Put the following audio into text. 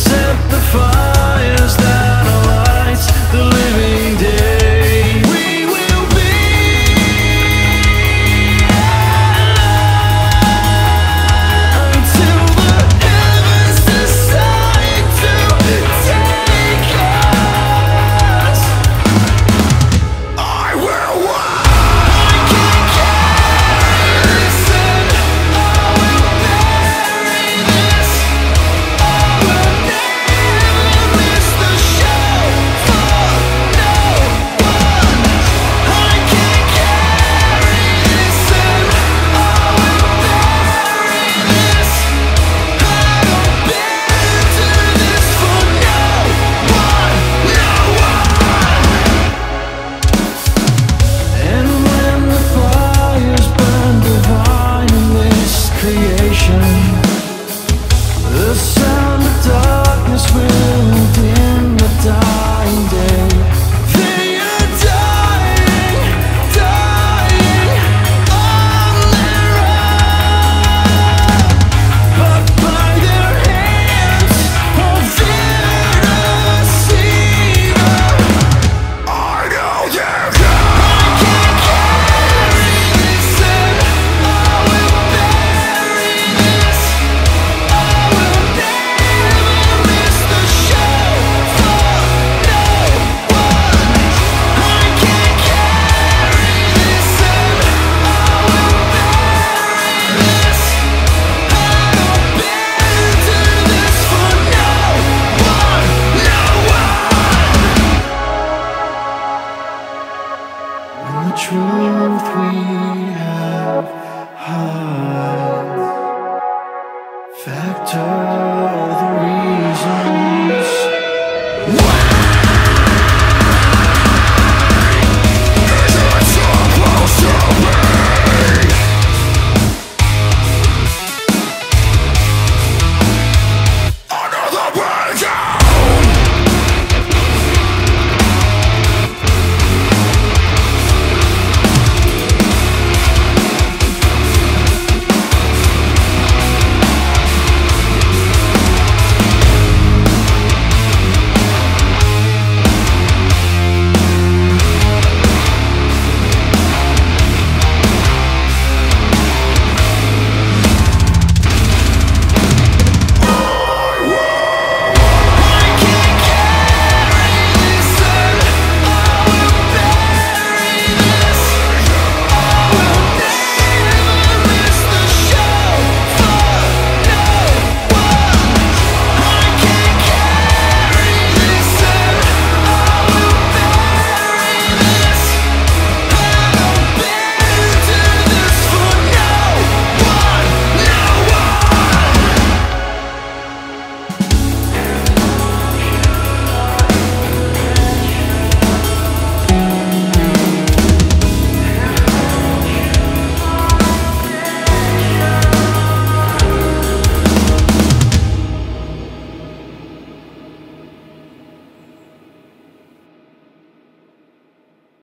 sympathize